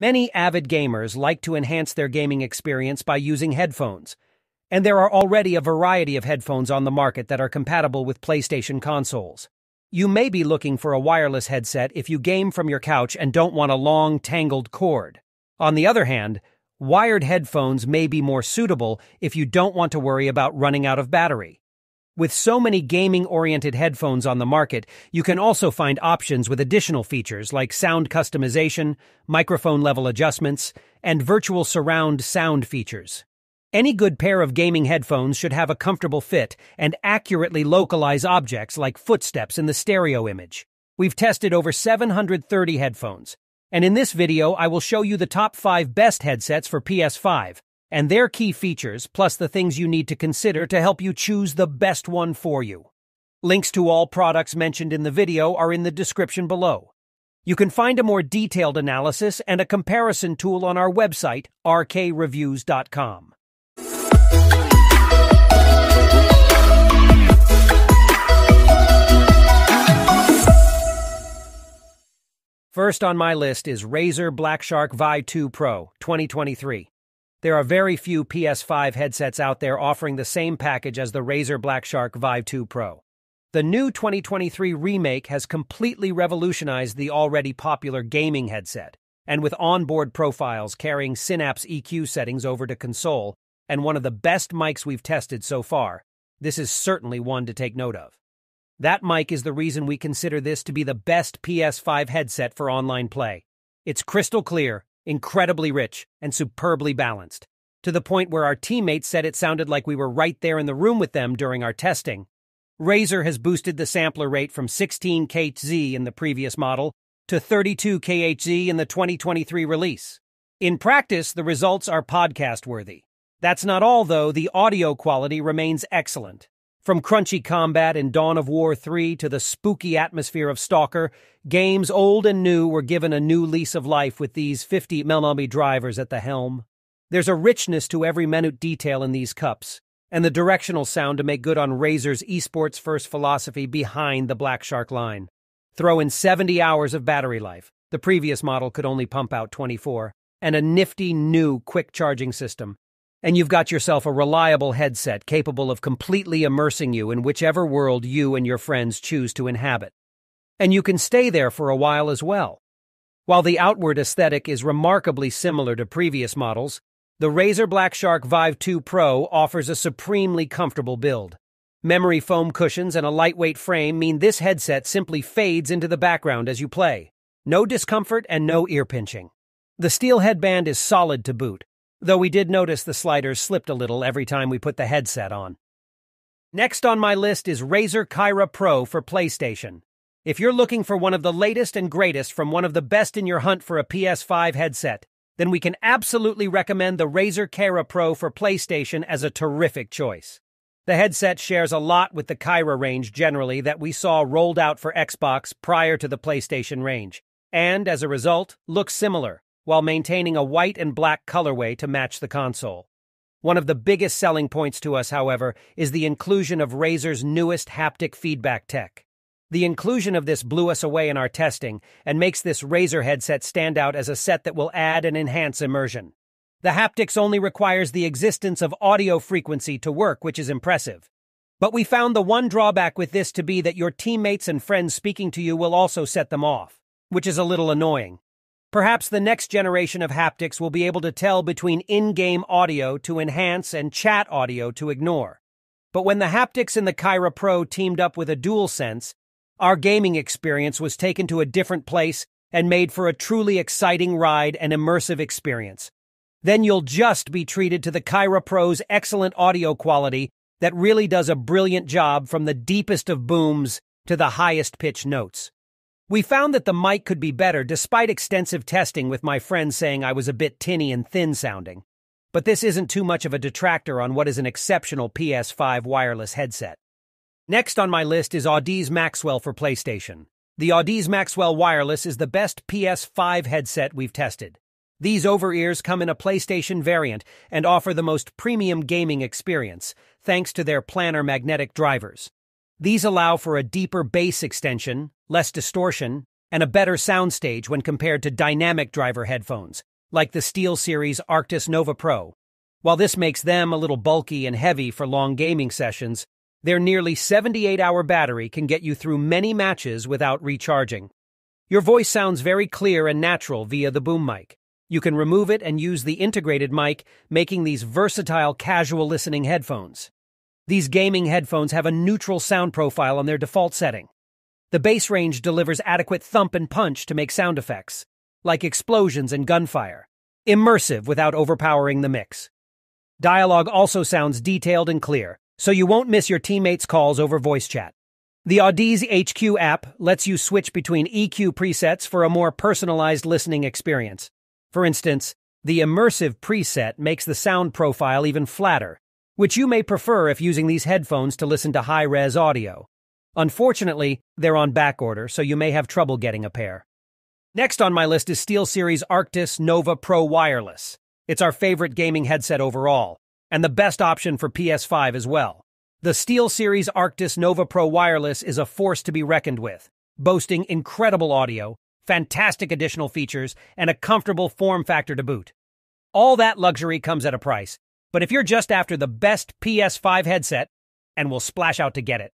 Many avid gamers like to enhance their gaming experience by using headphones, and there are already a variety of headphones on the market that are compatible with PlayStation consoles. You may be looking for a wireless headset if you game from your couch and don't want a long, tangled cord. On the other hand, wired headphones may be more suitable if you don't want to worry about running out of battery. With so many gaming oriented headphones on the market, you can also find options with additional features like sound customization, microphone level adjustments, and virtual surround sound features. Any good pair of gaming headphones should have a comfortable fit and accurately localize objects like footsteps in the stereo image. We've tested over 730 headphones, and in this video I will show you the top 5 best headsets for PS5 and their key features plus the things you need to consider to help you choose the best one for you. Links to all products mentioned in the video are in the description below. You can find a more detailed analysis and a comparison tool on our website, rkreviews.com. First on my list is Razer Blackshark V2 Pro 2023. There are very few PS5 headsets out there offering the same package as the Razer Blackshark V2 Pro. The new 2023 remake has completely revolutionized the already popular gaming headset, and with onboard profiles carrying Synapse EQ settings over to console, and one of the best mics we've tested so far, this is certainly one to take note of. That mic is the reason we consider this to be the best PS5 headset for online play. It's crystal clear, incredibly rich, and superbly balanced, to the point where our teammates said it sounded like we were right there in the room with them during our testing. Razer has boosted the sampler rate from 16 kHz in the previous model to 32 kHz in the 2023 release. In practice, the results are podcast worthy. That's not all, though, the audio quality remains excellent. From crunchy combat in Dawn of War 3 to the spooky atmosphere of Stalker, games old and new were given a new lease of life with these 50 mm drivers at the helm. There's a richness to every minute detail in these cups, and the directional sound to make good on Razer's esports first philosophy behind the Black Shark line. Throw in 70 hours of battery life. The previous model could only pump out 24, and a nifty new quick charging system and you've got yourself a reliable headset capable of completely immersing you in whichever world you and your friends choose to inhabit. And you can stay there for a while as well. While the outward aesthetic is remarkably similar to previous models, the Razer Blackshark V2 Pro offers a supremely comfortable build. Memory foam cushions and a lightweight frame mean this headset simply fades into the background as you play. No discomfort and no ear pinching. The steel headband is solid to boot, though we did notice the sliders slipped a little every time we put the headset on. Next on my list is Razer Kaira Pro for PlayStation. If you're looking for one of the latest and greatest from one of the best in your hunt for a PS5 headset, then we can absolutely recommend the Razer Kaira Pro for PlayStation as a terrific choice. The headset shares a lot with the Kaira range generally that we saw rolled out for Xbox prior to the PlayStation range, and as a result, looks similar, while maintaining a white and black colorway to match the console. One of the biggest selling points to us, however, is the inclusion of Razer's newest haptic feedback tech. The inclusion of this blew us away in our testing and makes this Razer headset stand out as a set that will add and enhance immersion. The haptics only requires the existence of audio frequency to work, which is impressive. But we found the one drawback with this to be that your teammates and friends speaking to you will also set them off, which is a little annoying. Perhaps the next generation of haptics will be able to tell between in-game audio to enhance and chat audio to ignore. But when the haptics in the Kaira Pro teamed up with a DualSense, our gaming experience was taken to a different place and made for a truly exciting ride and immersive experience. Then you'll just be treated to the Kaira Pro's excellent audio quality that really does a brilliant job from the deepest of booms to the highest pitch notes. We found that the mic could be better despite extensive testing with my friends saying I was a bit tinny and thin sounding. But this isn't too much of a detractor on what is an exceptional PS5 wireless headset. Next on my list is Audeze Maxwell for PlayStation. The Audeze Maxwell Wireless is the best PS5 headset we've tested. These over-ears come in a PlayStation variant and offer the most premium gaming experience, thanks to their planar magnetic drivers. These allow for a deeper bass extension, less distortion, and a better soundstage when compared to dynamic driver headphones, like the SteelSeries Arctis Nova Pro. While this makes them a little bulky and heavy for long gaming sessions, their nearly 78 hour battery can get you through many matches without recharging. Your voice sounds very clear and natural via the boom mic. You can remove it and use the integrated mic, making these versatile casual listening headphones. These gaming headphones have a neutral sound profile on their default setting. The bass range delivers adequate thump and punch to make sound effects, like explosions and gunfire, immersive without overpowering the mix. Dialogue also sounds detailed and clear, so you won't miss your teammates' calls over voice chat. The Audeze HQ app lets you switch between EQ presets for a more personalized listening experience. For instance, the immersive preset makes the sound profile even flatter, which you may prefer if using these headphones to listen to high-res audio. Unfortunately, they're on backorder, so you may have trouble getting a pair. Next on my list is SteelSeries Arctis Nova Pro Wireless. It's our favorite gaming headset overall, and the best option for PS5 as well. The SteelSeries Arctis Nova Pro Wireless is a force to be reckoned with, boasting incredible audio, fantastic additional features, and a comfortable form factor to boot. All that luxury comes at a price, but if you're just after the best PS5 headset, and will splash out to get it,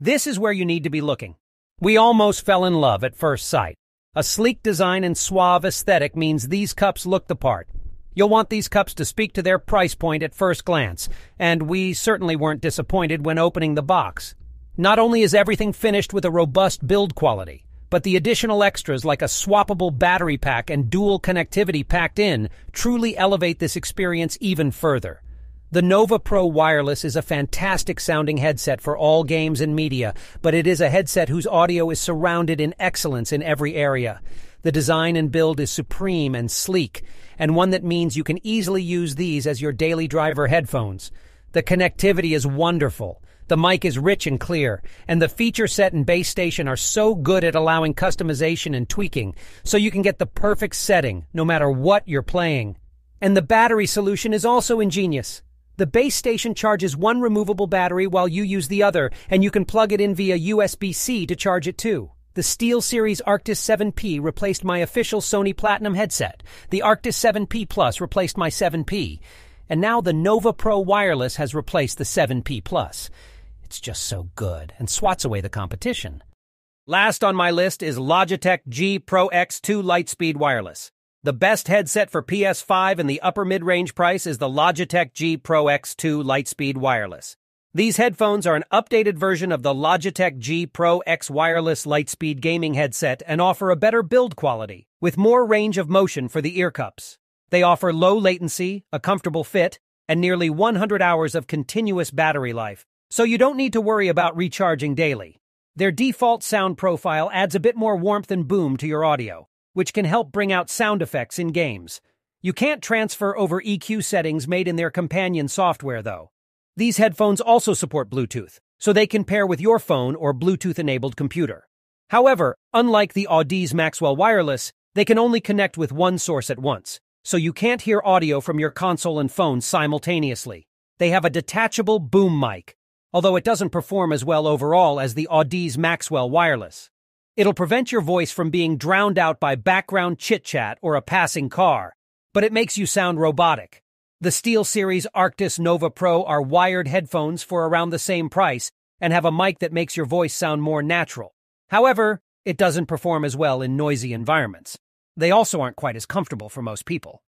this is where you need to be looking. We almost fell in love at first sight. A sleek design and suave aesthetic means these cups look the part. You'll want these cups to speak to their price point at first glance, and we certainly weren't disappointed when opening the box. Not only is everything finished with a robust build quality, but the additional extras like a swappable battery pack and dual connectivity packed in truly elevate this experience even further. The Nova Pro Wireless is a fantastic sounding headset for all games and media, but it is a headset whose audio is surrounded in excellence in every area. The design and build is supreme and sleek, and one that means you can easily use these as your daily driver headphones. The connectivity is wonderful. The mic is rich and clear, and the feature set and base station are so good at allowing customization and tweaking, so you can get the perfect setting no matter what you're playing. And the battery solution is also ingenious. The base station charges one removable battery while you use the other, and you can plug it in via USB-C to charge it too. The SteelSeries Arctis 7P replaced my official Sony Platinum headset. The Arctis 7P Plus replaced my 7P. And now the Nova Pro Wireless has replaced the 7P Plus. It's just so good and swats away the competition. Last on my list is Logitech G Pro X2 Lightspeed Wireless. The best headset for PS5 in the upper mid-range price is the Logitech G Pro X2 Lightspeed Wireless. These headphones are an updated version of the Logitech G Pro X wireless Lightspeed gaming headset and offer a better build quality, with more range of motion for the ear cups. They offer low latency, a comfortable fit, and nearly 100 hours of continuous battery life, so you don't need to worry about recharging daily. Their default sound profile adds a bit more warmth and boom to your audio, which can help bring out sound effects in games. You can't transfer over EQ settings made in their companion software, though. These headphones also support Bluetooth, so they can pair with your phone or Bluetooth-enabled computer. However, unlike the Audeze Maxwell Wireless, they can only connect with one source at once, so you can't hear audio from your console and phone simultaneously. They have a detachable boom mic, although it doesn't perform as well overall as the Audeze Maxwell Wireless. It'll prevent your voice from being drowned out by background chit-chat or a passing car, but it makes you sound robotic. The SteelSeries Arctis Nova Pro are wired headphones for around the same price and have a mic that makes your voice sound more natural. However, it doesn't perform as well in noisy environments. They also aren't quite as comfortable for most people.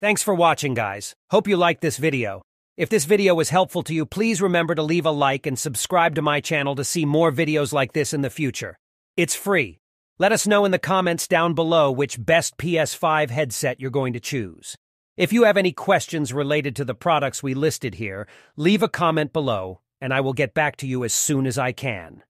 Thanks for watching, guys. Hope you liked this video. If this video was helpful to you, please remember to leave a like and subscribe to my channel to see more videos like this in the future. It's free. Let us know in the comments down below which best PS5 headset you're going to choose. If you have any questions related to the products we listed here, leave a comment below, and I will get back to you as soon as I can.